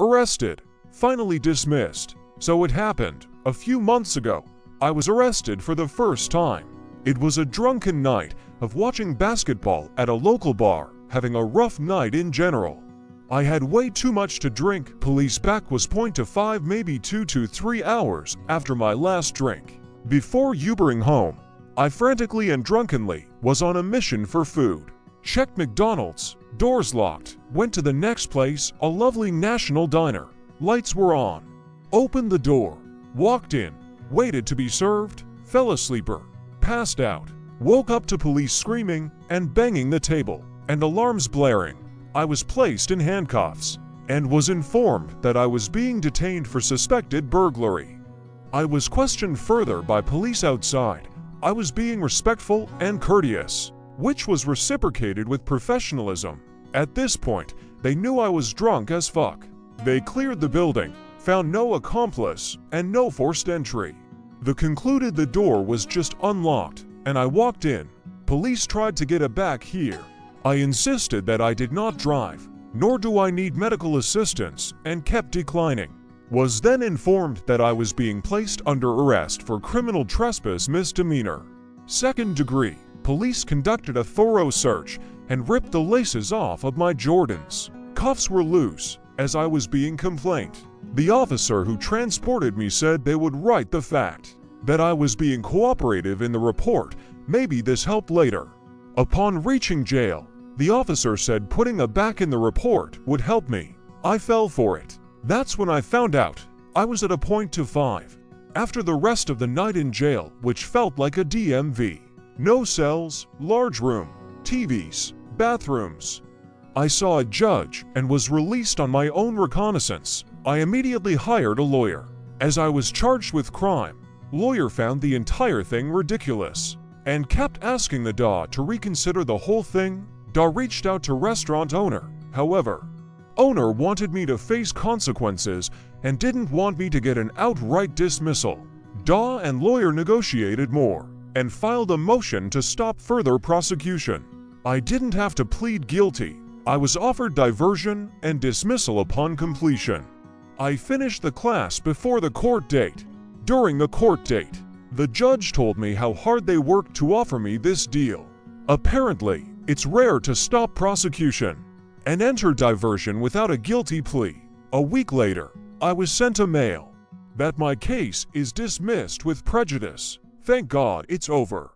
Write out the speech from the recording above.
Arrested. Finally dismissed. So it happened. A few months ago, I was arrested for the first time. It was a drunken night of watching basketball at a local bar, having a rough night in general. I had way too much to drink. Police back was point to five, maybe two to three hours after my last drink. Before Ubering home, I frantically and drunkenly was on a mission for food. Checked McDonald's, doors locked, went to the next place, a lovely national diner. Lights were on. Opened the door, walked in, waited to be served, fell asleeper, passed out, woke up to police screaming and banging the table, and alarms blaring. I was placed in handcuffs and was informed that I was being detained for suspected burglary. I was questioned further by police outside. I was being respectful and courteous, which was reciprocated with professionalism. At this point, they knew I was drunk as fuck. They cleared the building, found no accomplice, and no forced entry. The concluded the door was just unlocked, and I walked in. Police tried to get it back here. I insisted that I did not drive, nor do I need medical assistance, and kept declining. Was then informed that I was being placed under arrest for criminal trespass misdemeanor. Second degree, police conducted a thorough search and ripped the laces off of my Jordans. Cuffs were loose, as I was being complained. The officer who transported me said they would write the fact that I was being cooperative in the report. Maybe this helped later. Upon reaching jail, the officer said putting a back in the report would help me. I fell for it. That's when I found out I was at a point to five. After the rest of the night in jail, which felt like a DMV. No cells, large room, TVs, bathrooms. I saw a judge and was released on my own recognizance. I immediately hired a lawyer. As I was charged with crime, lawyer found the entire thing ridiculous and kept asking the DA to reconsider the whole thing. DA reached out to restaurant owner. However, owner wanted me to face consequences and didn't want me to get an outright dismissal. DA and lawyer negotiated more and filed a motion to stop further prosecution. I didn't have to plead guilty. I was offered diversion and dismissal upon completion. I finished the class before the court date. During the court date, the judge told me how hard they worked to offer me this deal. Apparently, it's rare to stop prosecution and enter diversion without a guilty plea. A week later, I was sent a mail that my case is dismissed with prejudice. Thank God it's over.